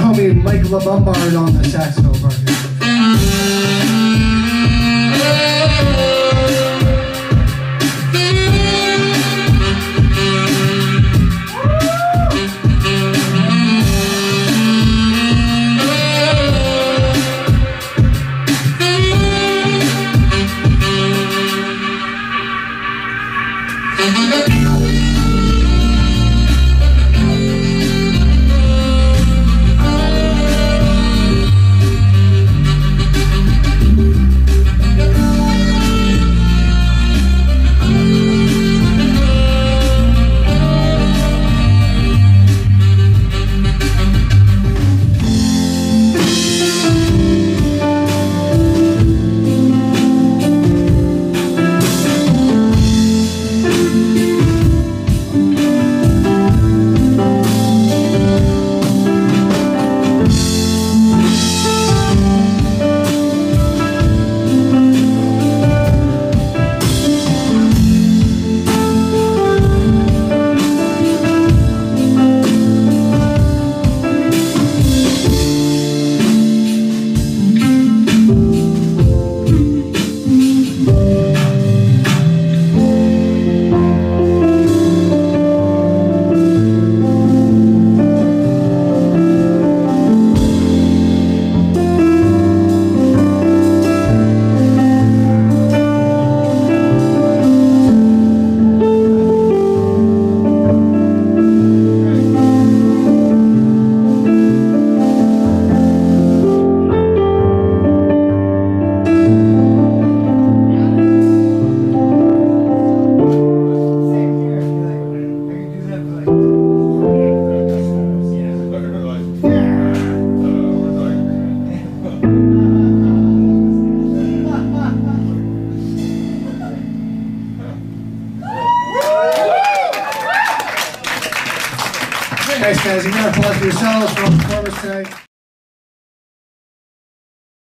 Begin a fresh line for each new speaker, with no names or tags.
homie Mike LaBombard on the saxophone. Guys. You got to applaud yourselves for all the tonight.